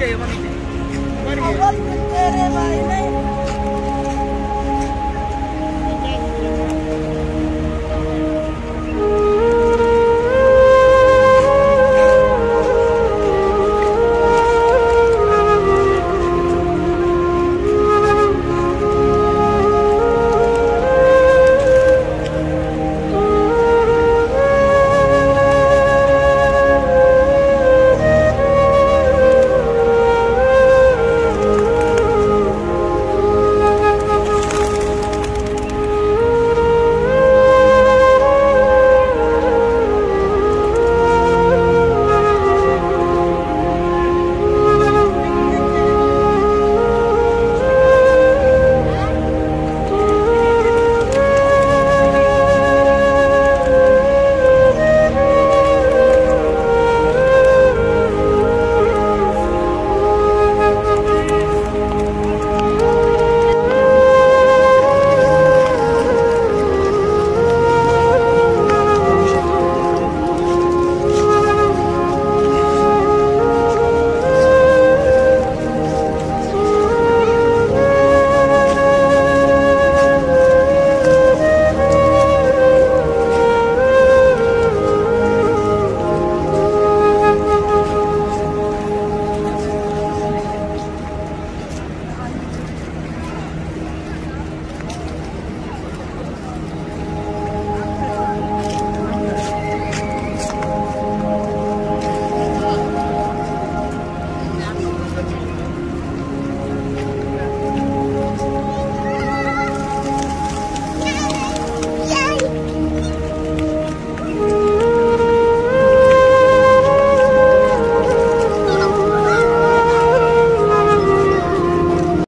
Enrique, mamita.